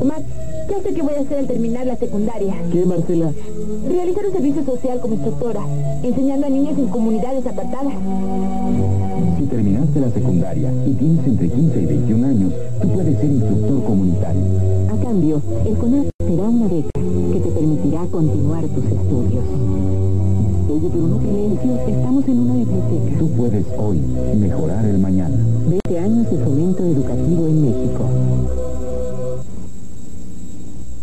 Omar, ya sé que voy a hacer al terminar la secundaria. ¿Qué, Marcela? Realizar un servicio social como instructora, enseñando a niños en comunidades apartadas. Si terminaste la secundaria y tienes entre 15 y 21 años, tú puedes ser instructor comunitario. A cambio, el CONAP te da una beca que te permitirá continuar tus estudios. Oye, pero no silencio, Estamos en una biblioteca. Tú puedes hoy mejorar el mañana. 20 años de fomento educativo en México.